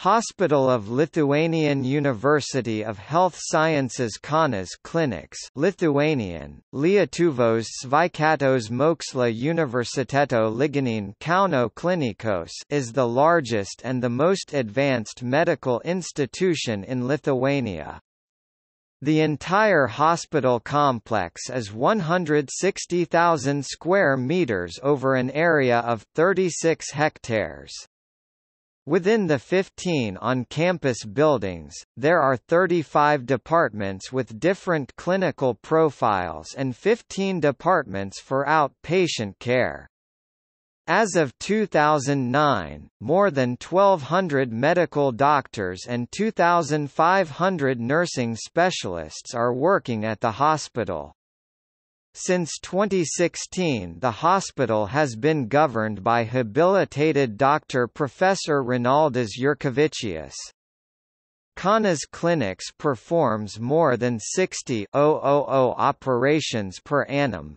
Hospital of Lithuanian University of Health Sciences Kaunas Clinics Lithuanian, Lietuvos Sveikatos Mokslų Universiteto Ligoninė Kauno Klinikos is the largest and the most advanced medical institution in Lithuania. The entire hospital complex is 160,000 square meters over an area of 36 hectares. Within the 15 on-campus buildings, there are 35 departments with different clinical profiles and 15 departments for outpatient care. As of 2009, more than 1,200 medical doctors and 2,500 nursing specialists are working at the hospital. Since 2016 the hospital has been governed by habilitated Dr. Professor Renaldas Jurkevicius. Kaunas Clinics performs more than 60 operations per annum,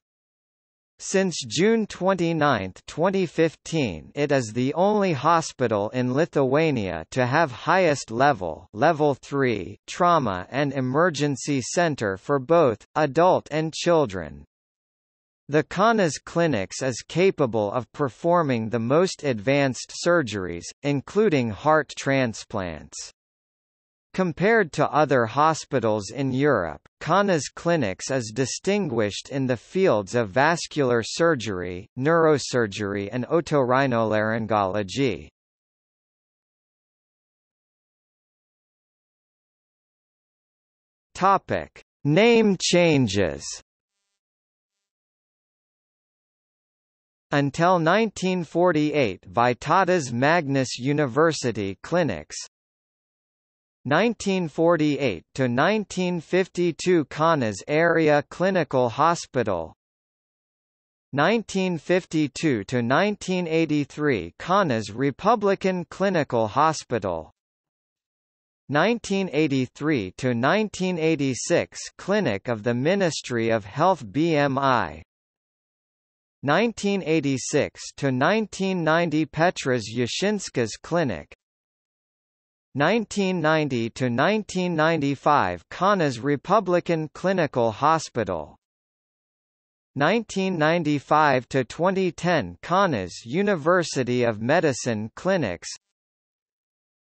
since June 29, 2015 it is the only hospital in Lithuania to have highest level level 3 trauma and emergency center for both, adult and children. The Kaunas Clinics is capable of performing the most advanced surgeries, including heart transplants. Compared to other hospitals in Europe, Kaunas Clinics is distinguished in the fields of vascular surgery, neurosurgery and otorhinolaryngology. Topic: Name changes. Until 1948 Vytautas Magnus University Clinics, 1948 to 1952 Kaunas Area Clinical Hospital. 1952 to 1983 Kaunas Republican Clinical Hospital. 1983 to 1986 Clinic of the Ministry of Health BMI 1986 to 1990 Petras Jašinskas Clinic 1990 to 1995 Kaunas Republican Clinical Hospital. 1995 to 2010 Kaunas University of Medicine Clinics.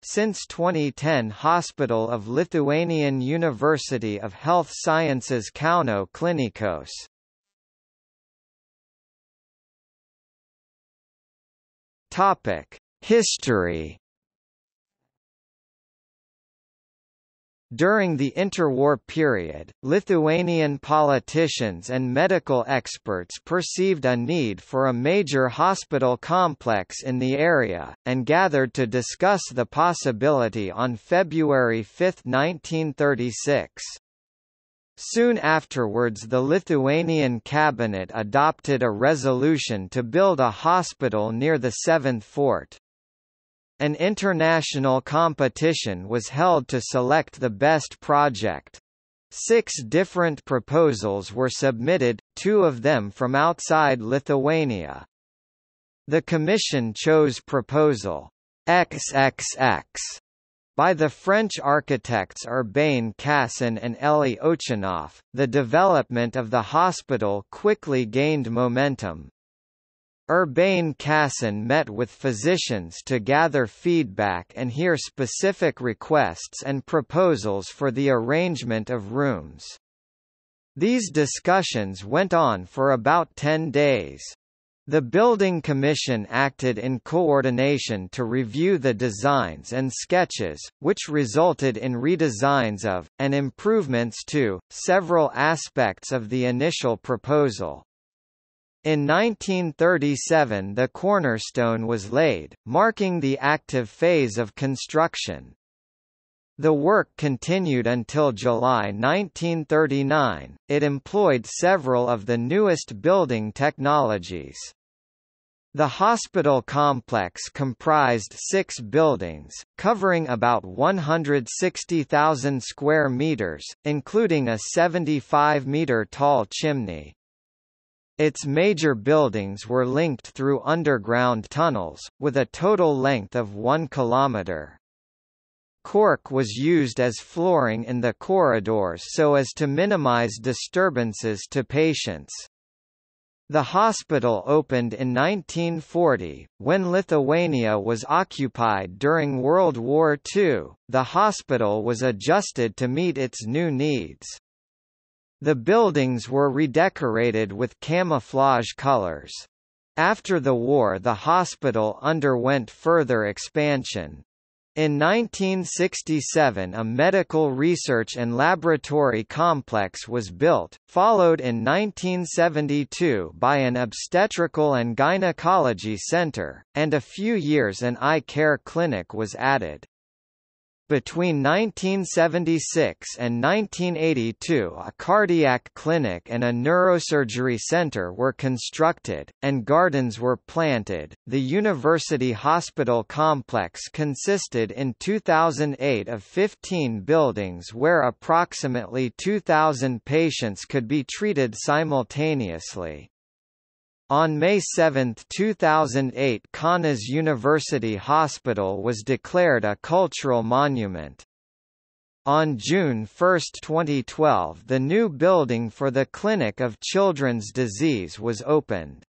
Since 2010 Hospital of Lithuanian University of Health Sciences Kauno Klinikos. Topic History During the interwar period, Lithuanian politicians and medical experts perceived a need for a major hospital complex in the area, and gathered to discuss the possibility on February 5, 1936. Soon afterwards the Lithuanian cabinet adopted a resolution to build a hospital near the Seventh Fort. An international competition was held to select the best project. Six different proposals were submitted, two of them from outside Lithuania. The Commission chose proposal XXX by the French architects Urbain Cassan and Elie Ochanov. The development of the hospital quickly gained momentum. Urbain Cassan met with physicians to gather feedback and hear specific requests and proposals for the arrangement of rooms. These discussions went on for about 10 days. The Building Commission acted in coordination to review the designs and sketches, which resulted in redesigns of, and improvements to, several aspects of the initial proposal. In 1937 the cornerstone was laid, marking the active phase of construction. The work continued until July 1939. It employed several of the newest building technologies. The hospital complex comprised six buildings, covering about 160,000 square meters, including a 75-meter-tall chimney. Its major buildings were linked through underground tunnels, with a total length of 1 kilometer. Cork was used as flooring in the corridors so as to minimize disturbances to patients. The hospital opened in 1940, when Lithuania was occupied during World War II. The hospital was adjusted to meet its new needs. The buildings were redecorated with camouflage colors. After the war the hospital underwent further expansion. In 1967 a medical research and laboratory complex was built, followed in 1972 by an obstetrical and gynecology center, and a few years an eye care clinic was added. Between 1976 and 1982 a cardiac clinic and a neurosurgery center were constructed, and gardens were planted. The University Hospital complex consisted in 2008 of 15 buildings where approximately 2,000 patients could be treated simultaneously. On May 7, 2008 Kaunas University Hospital was declared a cultural monument. On June 1, 2012 the new building for the Clinic of Children's Disease was opened.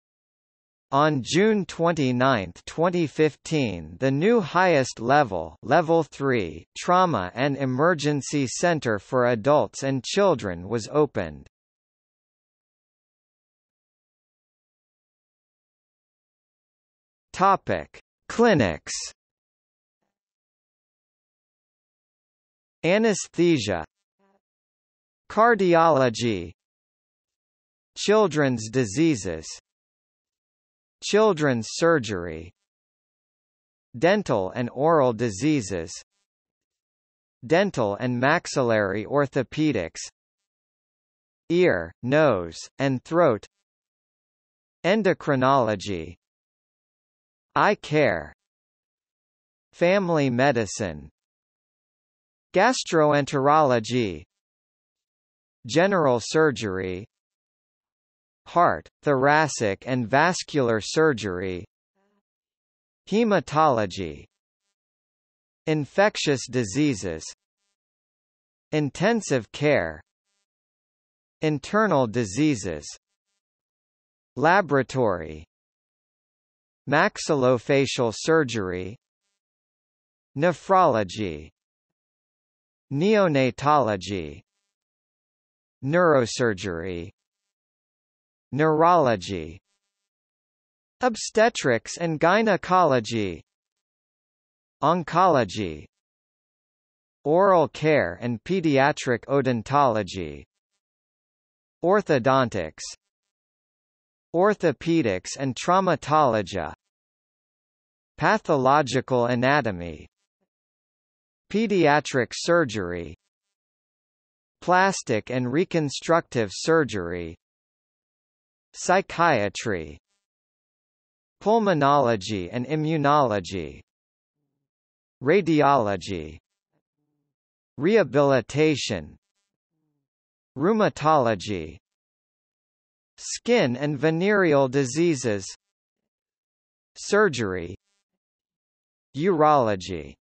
On June 29, 2015 the new highest level level 3 Trauma and Emergency Center for Adults and Children was opened. Topic: Clinics. Anesthesia. Cardiology. Children's diseases. Children's surgery. Dental and oral diseases. Dental and maxillary orthopedics. Ear, nose, and throat. Endocrinology Eye care. Family medicine. Gastroenterology. General surgery. Heart, thoracic and vascular surgery. Hematology. Infectious diseases. Intensive care. Internal diseases. Laboratory Maxillofacial surgery Nephrology Neonatology Neurosurgery Neurology Obstetrics and gynecology Oncology Oral care and pediatric odontology Orthodontics Orthopedics and traumatology Pathological anatomy Pediatric surgery Plastic and reconstructive surgery Psychiatry Pulmonology and immunology Radiology Rehabilitation Rheumatology Skin and venereal diseases Surgery Urology